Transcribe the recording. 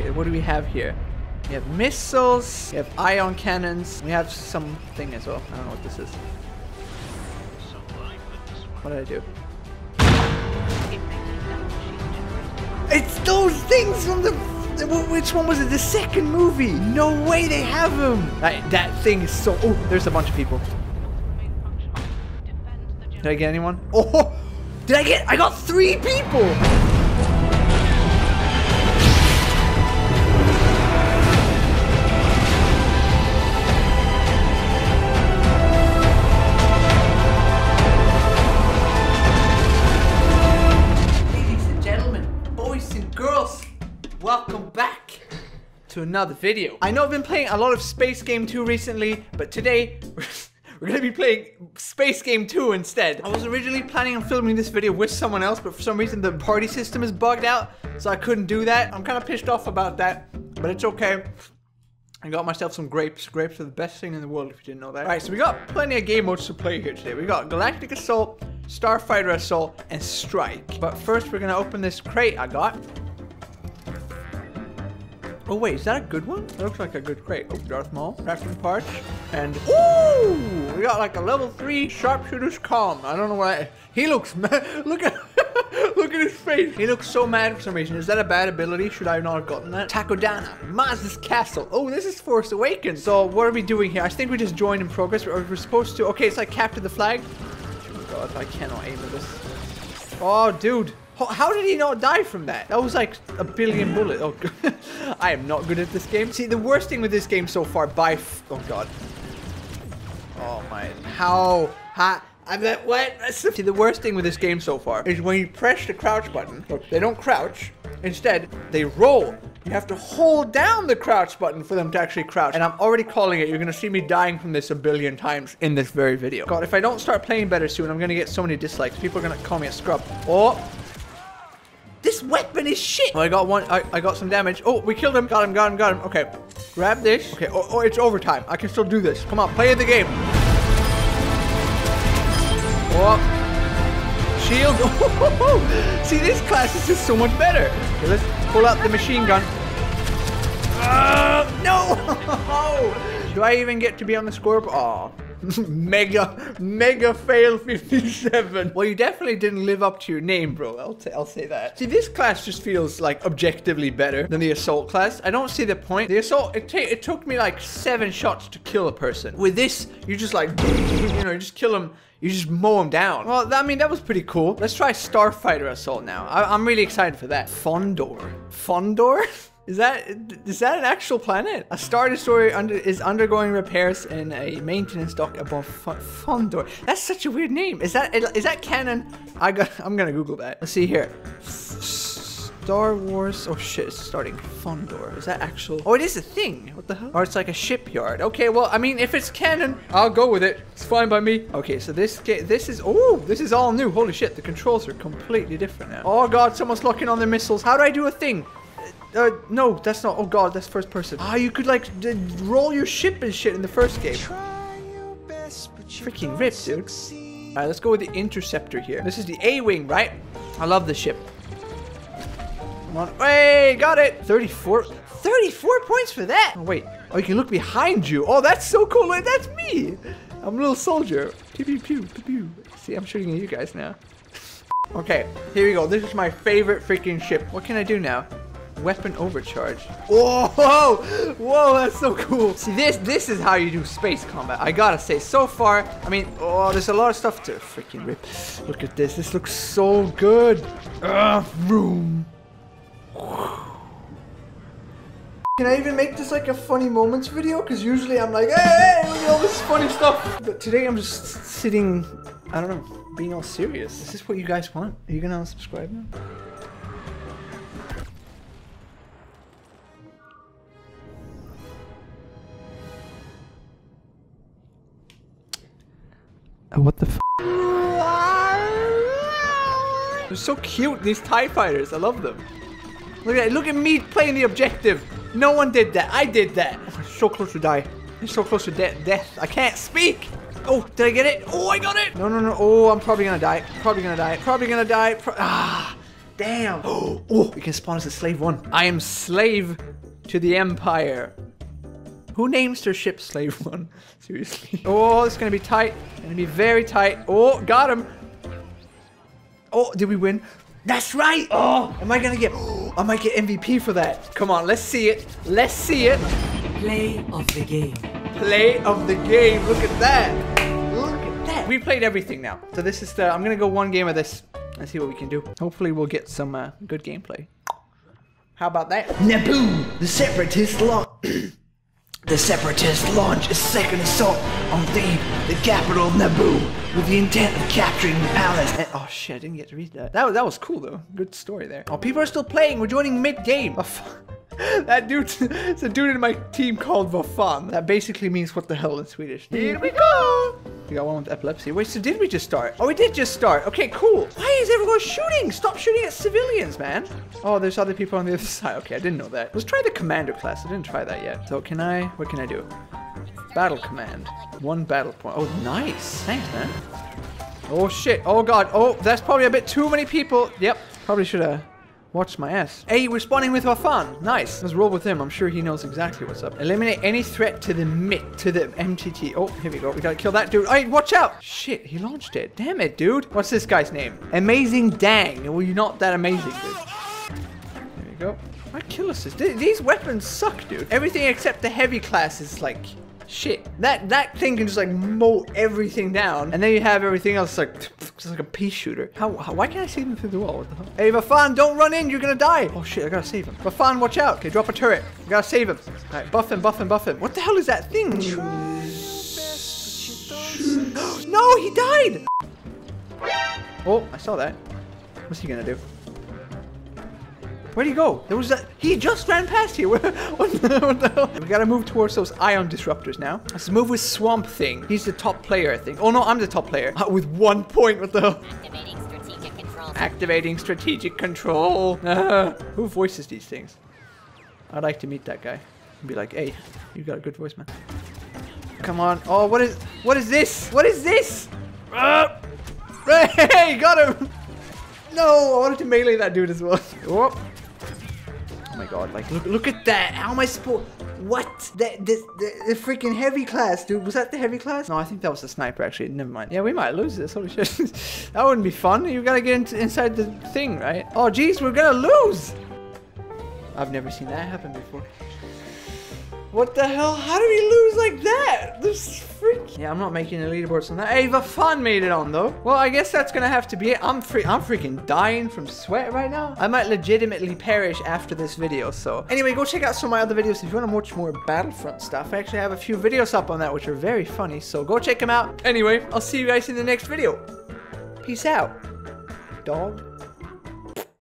Okay, what do we have here? We have missiles, we have ion cannons, we have something as well. I don't know what this is. What did I do? It's those things from the. Which one was it? The second movie? No way they have them! That, that thing is so. Oh, there's a bunch of people. Did I get anyone? Oh! Did I get. I got three people! To another video. I know I've been playing a lot of Space Game 2 recently, but today we're gonna be playing Space Game 2 instead. I was originally planning on filming this video with someone else, but for some reason the party system is bugged out, so I couldn't do that. I'm kind of pissed off about that, but it's okay. I got myself some grapes. Grapes are the best thing in the world if you didn't know that. Alright, so we got plenty of game modes to play here today. We got Galactic Assault, Starfighter Assault, and Strike. But first we're gonna open this crate I got. Oh wait, is that a good one? That looks like a good crate. Oh, Darth Maul, crafting parts, and ooh, we got like a level three sharpshooter's calm. I don't know why. He looks mad. Look at, look at his face. He looks so mad for some reason. Is that a bad ability? Should I not have gotten that? Takodana, Maz's castle. Oh, this is Force Awakens. So what are we doing here? I think we just joined in progress. We're supposed to. Okay, it's like capture the flag. Oh god, I cannot aim at this. Oh, dude. How- did he not die from that? That was like a billion bullets. Oh, I am not good at this game. See, the worst thing with this game so far by Oh, God. Oh, my. How? Ha? I'm that what? See, the worst thing with this game so far is when you press the crouch button, they don't crouch. Instead, they roll. You have to hold down the crouch button for them to actually crouch. And I'm already calling it. You're gonna see me dying from this a billion times in this very video. God, if I don't start playing better soon, I'm gonna get so many dislikes. People are gonna call me a scrub. Oh, this weapon is shit. Oh, I got one. I, I got some damage. Oh, we killed him. Got him, got him, got him. Okay. Grab this. Okay. Oh, oh, it's overtime. I can still do this. Come on, play the game. Oh. Shield. See, this class is just so much better. Okay, let's pull out the machine gun. Uh, no! Do I even get to be on the scoreboard? Oh. mega, mega fail 57. Well, you definitely didn't live up to your name, bro. I'll, t- I'll say that. See, this class just feels like objectively better than the assault class. I don't see the point. The assault, it, it took me like seven shots to kill a person. With this, you just like, you know, you just kill them. You just mow them down. Well, I mean, that was pretty cool. Let's try Starfighter Assault now. I- I'm really excited for that. Fondor. Fondor? Is that is that an actual planet? A star destroyer under, is undergoing repairs in a maintenance dock above Fondor. That's such a weird name. Is that is that canon? I got. I'm gonna Google that. Let's see here. Star Wars. Oh shit! It's starting. Fondor. Is that actual? Oh, it is a thing. What the hell? Or it's like a shipyard. Okay. Well, I mean, if it's canon, I'll go with it. It's fine by me. Okay. So this this is. Oh, this is all new. Holy shit! The controls are completely different now. Oh god! Someone's locking on their missiles. How do I do a thing? Uh, no, that's not. Oh god, that's first person. Ah, you could like d- roll your ship and shit in the first game. Freaking rip, dude. Alright, let's go with the interceptor here. This is the A-wing, right? I love this ship. Come on. Hey, got it. 34. 34 points for that. Oh, wait. Oh, you can look behind you. Oh, that's so cool. Wait, that's me. I'm a little soldier. Pew, pew, pew, pew, pew. See, I'm shooting at you guys now. Okay, here we go. This is my favorite freaking ship. What can I do now? Weapon overcharge. Whoa, whoa, that's so cool. See, this this is how you do space combat. I gotta say, so far, I mean, oh, there's a lot of stuff to freaking rip. Look at this. This looks so good. Ugh, room. Can I even make this like a funny moments video? Because usually I'm like, hey, look at all this funny stuff. But today I'm just sitting, I don't know, being all serious. Is this what you guys want? Are you gonna unsubscribe now? What the f? They're so cute, these TIE fighters. I love them. Look at look at me playing the objective. No one did that. I did that. I'm so close to die. I'm so close to de death. I can't speak. Oh, did I get it? Oh, I got it. No, no, no. Oh, I'm probably gonna die. Probably gonna die. Probably gonna die. Pro ah, Damn. Oh, Oh, we can spawn as a slave one. I am slave to the empire. Who names their ship slave one? Seriously. Oh, it's gonna be tight. It's Gonna be very tight. Oh, got him. Oh, did we win? That's right. Oh, am I gonna get? I might get MVP for that. Come on, let's see it. Let's see it. Play of the game. Play of the game. Look at that. Look at that. We played everything now. So this is the. I'm gonna go one game of this and see what we can do. Hopefully, we'll get some uh, good gameplay. How about that? Naboo, the separatist launch. the Separatists launch a second assault on Theed, the capital of Naboo, with the intent of capturing the palace. Eh, oh shit, I didn't get to read that. That was, that was cool though. Good story there. Oh, people are still playing. We're joining mid-game. Oh, that dude, it's a dude in my team called Vafan. That basically means what the hell in Swedish. Here we go. We got one with epilepsy. Wait, so did we just start? Oh, we did just start. Okay, cool. Why is everyone shooting? Stop shooting at civilians, man. Oh, there's other people on the other side. Okay, I didn't know that. Let's try the commander class. I didn't try that yet. So can I, what can I do? Battle command. One battle point. Oh, nice. Thanks, man. Oh, shit. Oh, God. Oh, that's probably a bit too many people. Yep. Probably should have Watch my ass. Hey, we're spawning with Vafan. Nice. Let's roll with him. I'm sure he knows exactly what's up. Eliminate any threat to the MIT, to the MTT. Oh, here we go. We gotta kill that dude. Hey, watch out. Shit, he launched it. Damn it, dude. What's this guy's name? Amazing Dang. Well, you're not that amazing, dude. There we go. My kill assist. These weapons suck, dude. Everything except the heavy class is like shit. That that thing can just like mow everything down, and then you have everything else like just like a pea shooter. How, how why can't I see them through the wall? What the hell? Hey, Vafan, don't run in. You're gonna die. Oh shit, I gotta save him. Vafan, watch out. Okay, drop a turret. I gotta save him. All right, buff him, buff him, buff him. What the hell is that thing? no, he died. Oh, I saw that. What's he gonna do? Where'd he go? There was that. He just ran past here. what, the, what the hell? We gotta move towards those ion disruptors now. Let's move with Swamp Thing. He's the top player, I think. Oh no, I'm the top player. Uh, with one point. What the hell? Activating strategic control. Activating strategic control. Uh, who voices these things? I'd like to meet that guy. And be like, hey, you got a good voice, man. Come on. Oh, what is what is this? What is this? Uh, hey, got him. No, I wanted to melee that dude as well. Oh my god, like look look at that. How am I supposed what? The, the, the, the freaking heavy class, dude. Was that the heavy class? No, I think that was the sniper actually. Never mind. Yeah, we might lose this. Holy shit. that wouldn't be fun. You gotta get into, inside the thing, right? Oh jeez, we're gonna lose. I've never seen that happen before. What the hell? How do we lose like that? This freak. Yeah, I'm not making the leaderboards on that. Hey, Vafan made it on though. Well, I guess that's gonna have to be it. I'm free. I'm freaking dying from sweat right now. I might legitimately perish after this video. So anyway, go check out some of my other videos if you want to watch more Battlefront stuff. I actually have a few videos up on that which are very funny. So go check them out. Anyway, I'll see you guys in the next video. Peace out, dog.